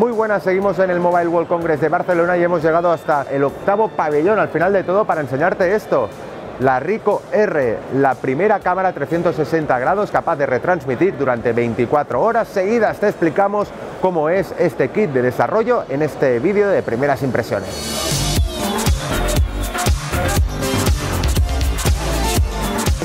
Muy buenas, seguimos en el Mobile World Congress de Barcelona y hemos llegado hasta el octavo pabellón al final de todo para enseñarte esto. La Rico R, la primera cámara 360 grados capaz de retransmitir durante 24 horas seguidas. Te explicamos cómo es este kit de desarrollo en este vídeo de primeras impresiones.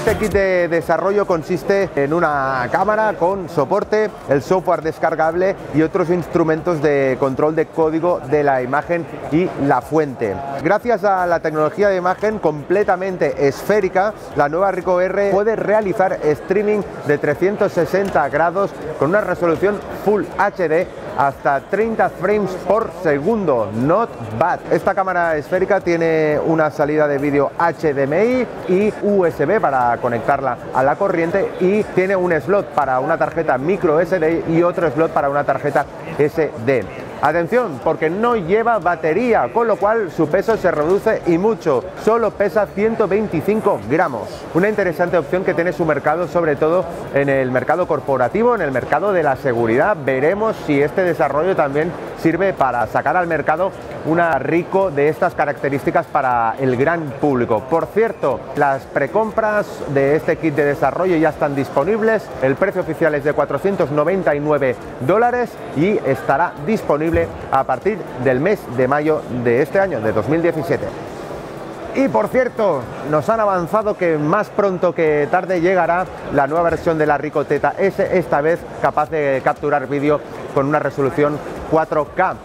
Este kit de desarrollo consiste en una cámara con soporte, el software descargable y otros instrumentos de control de código de la imagen y la fuente. Gracias a la tecnología de imagen completamente esférica, la nueva Rico R puede realizar streaming de 360 grados con una resolución Full HD hasta 30 frames por segundo, not bad. Esta cámara esférica tiene una salida de vídeo HDMI y USB para conectarla a la corriente y tiene un slot para una tarjeta micro SD y otro slot para una tarjeta SD. Atención, porque no lleva batería, con lo cual su peso se reduce y mucho. Solo pesa 125 gramos. Una interesante opción que tiene su mercado, sobre todo en el mercado corporativo, en el mercado de la seguridad. Veremos si este desarrollo también sirve para sacar al mercado una Rico de estas características para el gran público. Por cierto, las precompras de este kit de desarrollo ya están disponibles. El precio oficial es de 499 dólares y estará disponible a partir del mes de mayo de este año, de 2017. Y por cierto, nos han avanzado que más pronto que tarde llegará la nueva versión de la Rico Teta S, esta vez capaz de capturar vídeo con una resolución 4K.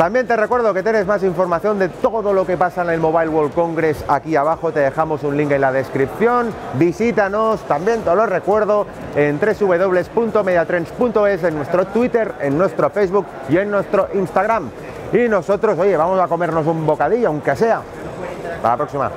También te recuerdo que tienes más información de todo lo que pasa en el Mobile World Congress aquí abajo, te dejamos un link en la descripción, visítanos, también te lo recuerdo en www.mediatrends.es, en nuestro Twitter, en nuestro Facebook y en nuestro Instagram. Y nosotros, oye, vamos a comernos un bocadillo, aunque sea. Hasta la próxima.